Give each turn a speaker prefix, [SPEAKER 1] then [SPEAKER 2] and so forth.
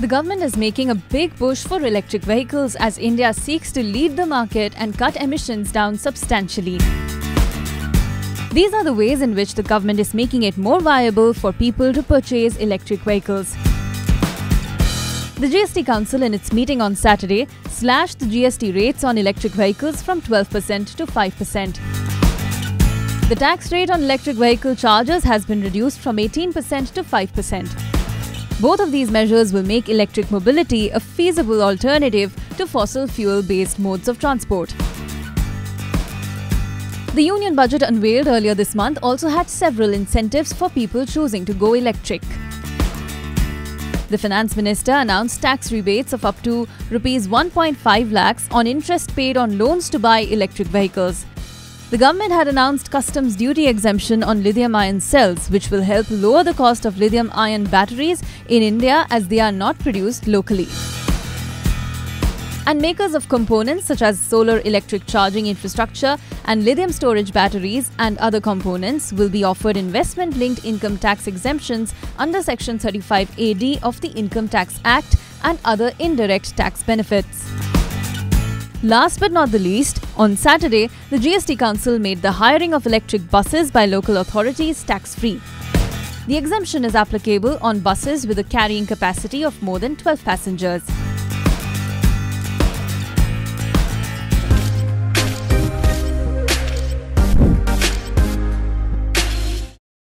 [SPEAKER 1] The government is making a big push for electric vehicles as India seeks to lead the market and cut emissions down substantially. These are the ways in which the government is making it more viable for people to purchase electric vehicles. The GST Council, in its meeting on Saturday, slashed the GST rates on electric vehicles from 12% to 5%. The tax rate on electric vehicle chargers has been reduced from 18% to 5%. Both of these measures will make electric mobility a feasible alternative to fossil fuel based modes of transport. The union budget unveiled earlier this month also had several incentives for people choosing to go electric. The finance minister announced tax rebates of up to rupees 1.5 lakhs on interest paid on loans to buy electric vehicles. The government had announced customs duty exemption on lithium ion cells, which will help lower the cost of lithium ion batteries in India as they are not produced locally. And makers of components such as solar electric charging infrastructure and lithium storage batteries and other components will be offered investment linked income tax exemptions under Section 35AD of the Income Tax Act and other indirect tax benefits. Last but not the least, on Saturday, the GST Council made the hiring of electric buses by local authorities tax free. The exemption is applicable on buses with a carrying capacity of more than 12 passengers.